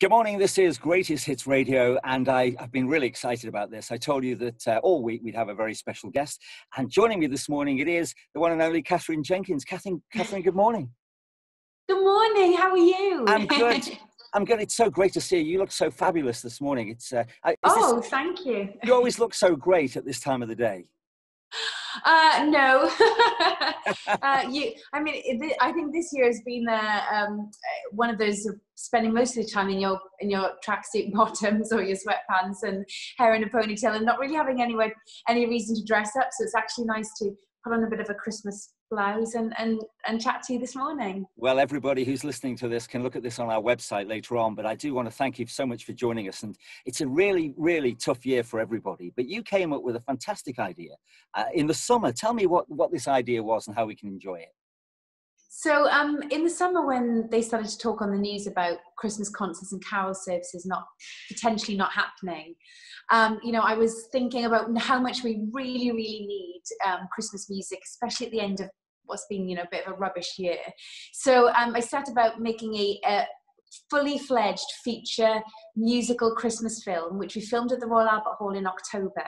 Good morning. This is Greatest Hits Radio, and I, have been really excited about this. I told you that uh, all week we'd have a very special guest, and joining me this morning it is the one and only Katherine Jenkins. Katherine, Katherine, good morning. Good morning. How are you? I'm good. I'm good. It's so great to see you. You look so fabulous this morning. It's uh, oh, this, thank you. You always look so great at this time of the day. Uh, no, uh, you. I mean, I think this year has been uh, um, one of those spending most of the time in your in your tracksuit bottoms or your sweatpants and hair in a ponytail, and not really having anywhere any reason to dress up. So it's actually nice to put on a bit of a Christmas blouse and, and, and chat to you this morning. Well, everybody who's listening to this can look at this on our website later on, but I do want to thank you so much for joining us. And it's a really, really tough year for everybody, but you came up with a fantastic idea uh, in the summer. Tell me what, what this idea was and how we can enjoy it. So, um, in the summer, when they started to talk on the news about Christmas concerts and carol services not potentially not happening, um, you know, I was thinking about how much we really, really need um, Christmas music, especially at the end of what's been, you know, a bit of a rubbish year. So, um, I set about making a, a fully fledged feature musical Christmas film, which we filmed at the Royal Albert Hall in October,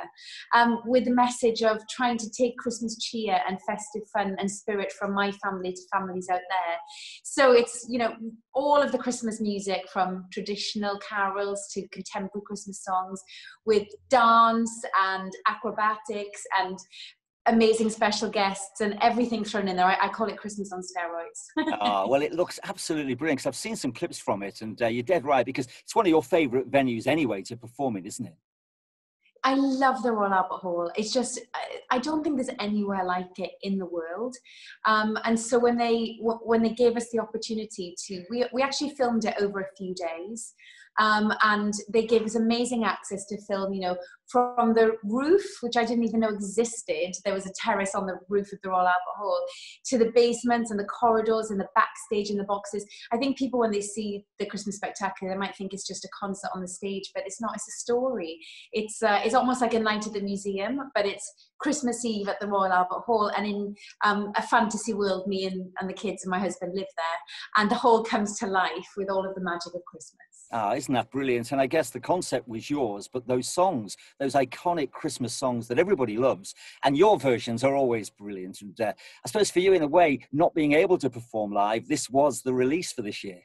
um, with the message of trying to take Christmas cheer and festive fun and spirit from my family to families out there. So it's, you know, all of the Christmas music from traditional carols to contemporary Christmas songs with dance and acrobatics and amazing special guests and everything thrown in there. I, I call it Christmas on steroids. oh, well, it looks absolutely brilliant. Because I've seen some clips from it, and uh, you're dead right because it's one of your favourite venues anyway to perform in, isn't it? I love the Royal Albert Hall. It's just, I don't think there's anywhere like it in the world. Um, and so when they when they gave us the opportunity to, we we actually filmed it over a few days. Um, and they gave us amazing access to film, you know, from the roof, which I didn't even know existed. There was a terrace on the roof of the Royal Albert Hall, to the basements and the corridors and the backstage and the boxes. I think people, when they see the Christmas Spectacular, they might think it's just a concert on the stage, but it's not. It's a story. It's uh, it's almost like a night at the museum, but it's Christmas Eve at the Royal Albert Hall, and in um, a fantasy world, me and, and the kids and my husband live there, and the hall comes to life with all of the magic of Christmas. Ah, isn't that brilliant? And I guess the concept was yours, but those songs, those iconic Christmas songs that everybody loves, and your versions are always brilliant. And uh, I suppose for you, in a way, not being able to perform live, this was the release for this year.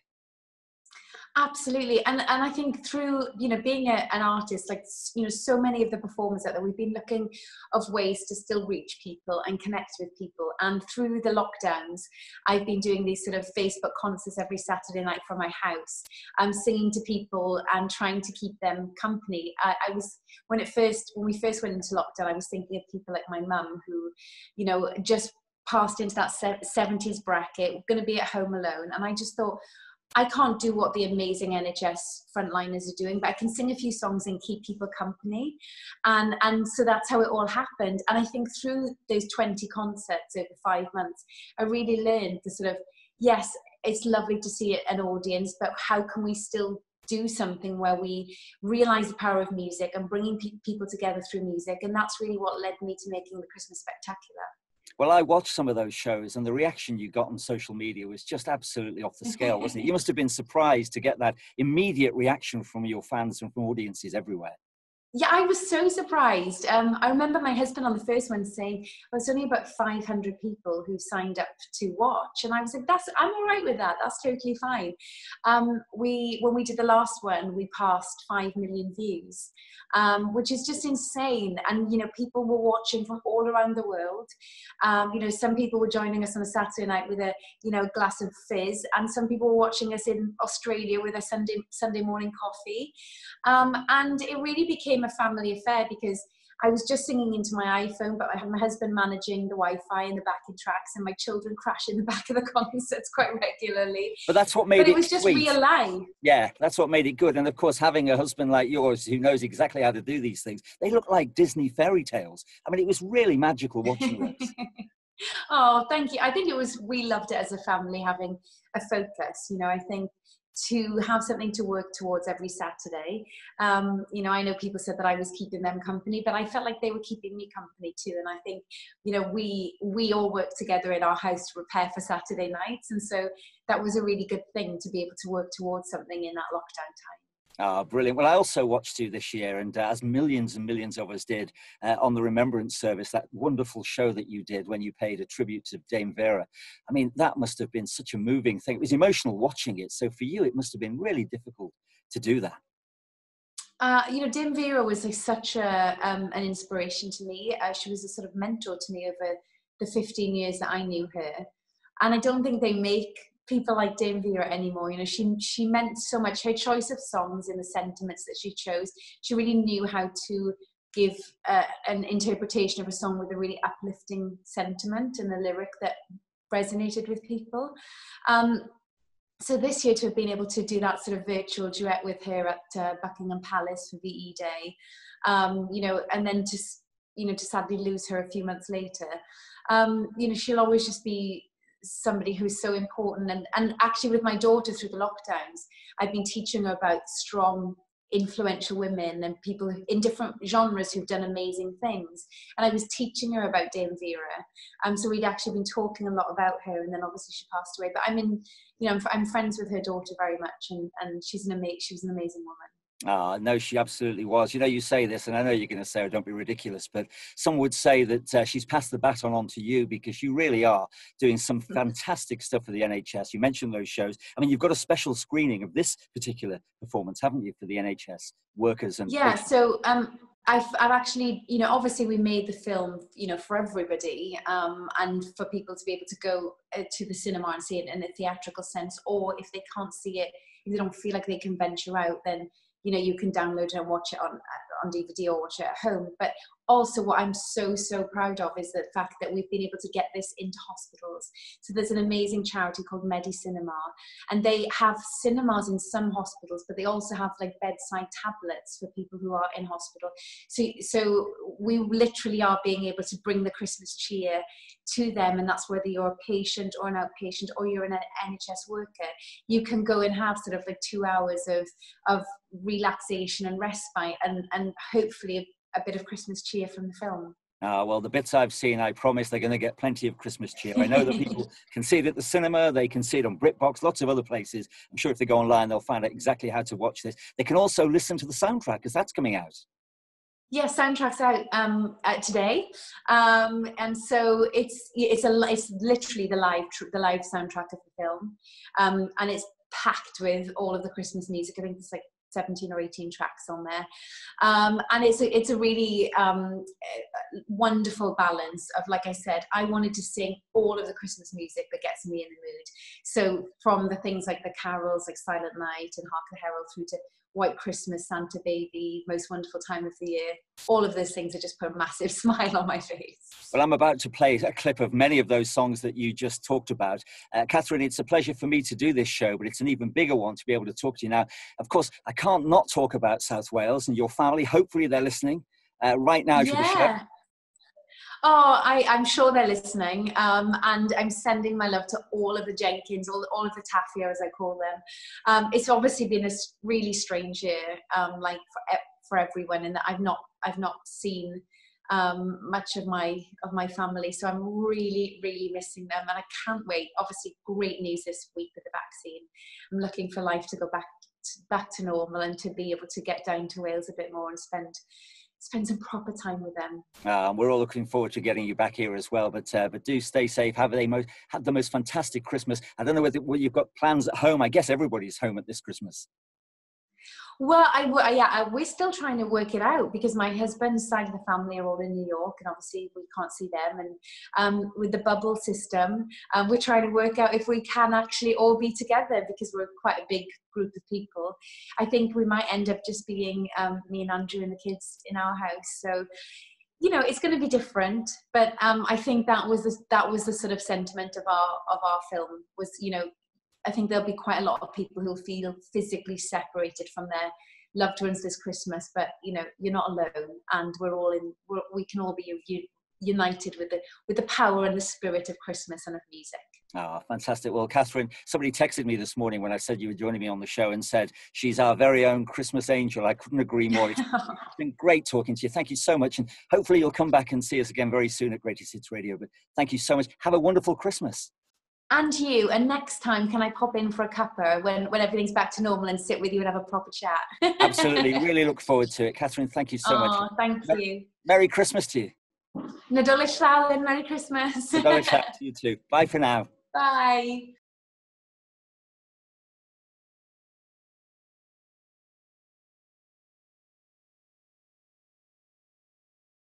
Absolutely, and and I think through you know being a, an artist, like you know, so many of the performers out there, we've been looking of ways to still reach people and connect with people. And through the lockdowns, I've been doing these sort of Facebook concerts every Saturday night from my house. I'm singing to people and trying to keep them company. I, I was when it first when we first went into lockdown, I was thinking of people like my mum who, you know, just passed into that 70s bracket, going to be at home alone, and I just thought I can't do what the amazing NHS frontliners are doing, but I can sing a few songs and keep people company. And, and so that's how it all happened. And I think through those 20 concerts over five months, I really learned the sort of, yes, it's lovely to see an audience, but how can we still do something where we realize the power of music and bringing pe- people together through music? And that's really what led me to making the Christmas Spectacular. Well, I watched some of those shows, and the reaction you got on social media was just absolutely off the scale, wasn't it? You must have been surprised to get that immediate reaction from your fans and from audiences everywhere. Yeah, I was so surprised. Um, I remember my husband on the first one saying, "Well, it's only about 500 people who signed up to watch," and I was like, "That's I'm all right with that. That's totally fine." Um, we when we did the last one, we passed five million views, um, which is just insane. And you know, people were watching from all around the world. Um, you know, some people were joining us on a Saturday night with a you know glass of fizz, and some people were watching us in Australia with a Sunday Sunday morning coffee. Um, and it really became a family affair because I was just singing into my iPhone, but I had my husband managing the Wi-Fi in the backing tracks, and my children crash in the back of the concerts quite regularly. But that's what made but it. It was just sweet. real life. Yeah, that's what made it good. And of course, having a husband like yours who knows exactly how to do these things, they look like Disney fairy tales. I mean, it was really magical watching this. oh, thank you. I think it was. We loved it as a family having a focus. You know, I think to have something to work towards every Saturday. Um, you know, I know people said that I was keeping them company, but I felt like they were keeping me company too. And I think, you know, we we all work together in our house to prepare for Saturday nights, and so that was a really good thing to be able to work towards something in that lockdown time. Ah, oh, brilliant. Well, I also watched you this year, and uh, as millions and millions of us did uh, on the Remembrance Service, that wonderful show that you did when you paid a tribute to Dame Vera. I mean, that must have been such a moving thing. It was emotional watching it. So for you, it must have been really difficult to do that. Uh, you know, Dame Vera was like such a, um, an inspiration to me. Uh, she was a sort of mentor to me over the 15 years that I knew her. And I don't think they make people like Dame Vera anymore. You know, she she meant so much. Her choice of songs and the sentiments that she chose, she really knew how to give uh, an interpretation of a song with a really uplifting sentiment and a lyric that resonated with people. Um, so this year to have been able to do that sort of virtual duet with her at uh, Buckingham Palace for VE Day, um, you know, and then to you know to sadly lose her a few months later, um, you know, she'll always just be somebody who's so important. And, and actually with my daughter through the lockdowns i've been teaching her about strong influential women and people in different genres who've done amazing things. And i was teaching her about dame vera. Um, so we'd actually been talking a lot about her and then obviously she passed away. But i'm in you know i'm, I'm friends with her daughter very much and, and she's an amazing she was an amazing woman Ah, no, she absolutely was. You know, you say this, and I know you're going to say, oh, don't be ridiculous, but some would say that uh, she's passed the baton on to you because you really are doing some mm. fantastic stuff for the NHS. You mentioned those shows. I mean, you've got a special screening of this particular performance, haven't you, for the NHS workers and. Yeah, patients? so um, I've, I've actually, you know, obviously we made the film, you know, for everybody um, and for people to be able to go uh, to the cinema and see it in a theatrical sense, or if they can't see it, if they don't feel like they can venture out, then you know you can download it and watch it on uh, on DVD or watch it at home. But also what I'm so, so proud of is the fact that we've been able to get this into hospitals. So there's an amazing charity called MediCinema, and they have cinemas in some hospitals, but they also have like bedside tablets for people who are in hospital. So, so we literally are being able to bring the Christmas cheer to them, and that's whether you're a patient or an outpatient or you're an NHS worker. You can go and have sort of like two hours of of relaxation and respite, and and hopefully a bit of Christmas cheer from the film. Uh, well, the bits I've seen, I promise they're going to get plenty of Christmas cheer. I know that people can see it at the cinema, they can see it on BritBox, lots of other places. I'm sure if they go online, they'll find out exactly how to watch this. They can also listen to the soundtrack because that's coming out. Yeah, soundtrack's out um, today, um, and so it's it's a it's literally the live the live soundtrack of the film, um, and it's packed with all of the Christmas music. I think it's like 17 or 18 tracks on there. Um, and it's a, it's a really um, wonderful balance of, like I said, I wanted to sing all of the Christmas music that gets me in the mood. So from the things like the carols, like Silent Night and Hark the Herald, through to White Christmas, Santa Baby, most wonderful time of the year. All of those things have just put a massive smile on my face. Well, I'm about to play a clip of many of those songs that you just talked about. Uh, Katherine, it's a pleasure for me to do this show, but it's an even bigger one to be able to talk to you now. Of course, I can't not talk about South Wales and your family. Hopefully, they're listening uh, right now yeah. to the show. Oh, I, am sure they're listening. Um, and I'm sending my love to all of the Jenkins, all, all of the Taffia, as I call them. Um, it's obviously been a really strange year, um, like for, for everyone, and I've not, I've not seen um, much of my of my family. So I'm really, really missing them, and I can't wait. Obviously, great news this week with the vaccine. I'm looking for life to go back back to normal and to be able to get down to Wales a bit more and spend spend some proper time with them. Uh, we're all looking forward to getting you back here as well. But uh, but do stay safe. Have they most have the most fantastic Christmas. I don't know whether you've got plans at home. I guess everybody's home at this Christmas. Well, I yeah, we're still trying to work it out because my husband's side of the family are all in New York, and obviously we can't see them. And um, with the bubble system, um, we're trying to work out if we can actually all be together because we're quite a big group of people. I think we might end up just being um, me and Andrew and the kids in our house. So you know it's going to be different but um, i think that was the, that was the sort of sentiment of our of our film was you know I think there'll be quite a lot of people who'll feel physically separated from their loved ones this Christmas, but you know, you're not alone, and we're all in. We're, we can all be united with the with the power and the spirit of Christmas and of music. Ah, oh, fantastic. Well, Katherine, somebody texted me this morning when I said you were joining me on the show and said she's our very own Christmas angel. I couldn't agree more. It's been great talking to you. Thank you so much. And hopefully you'll come back and see us again very soon at Greatest Hits Radio. But thank you so much. Have a wonderful Christmas. And you. And next time, can I pop in for a cuppa when, when everything's back to normal and sit with you and have a proper chat? Absolutely. Really look forward to it. Katherine, thank you so oh, much. Thank Merry, you. Merry Christmas to you. Nadolig Merry Christmas. Nadolig to you too. Bye for now. Bye.